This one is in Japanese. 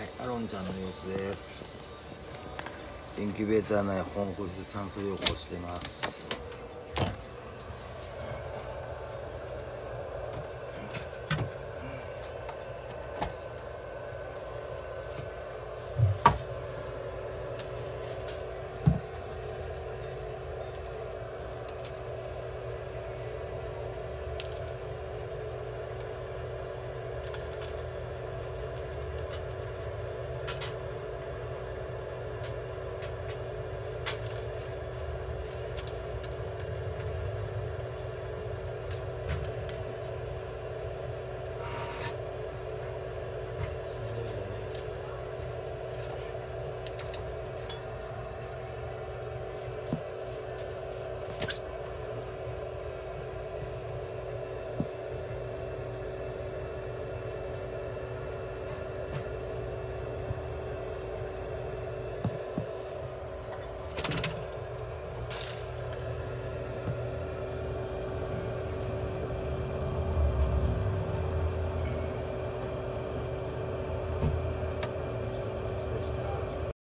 はい、アロンちゃんの様子です。インキュベーター内本保湿酸素療法してます。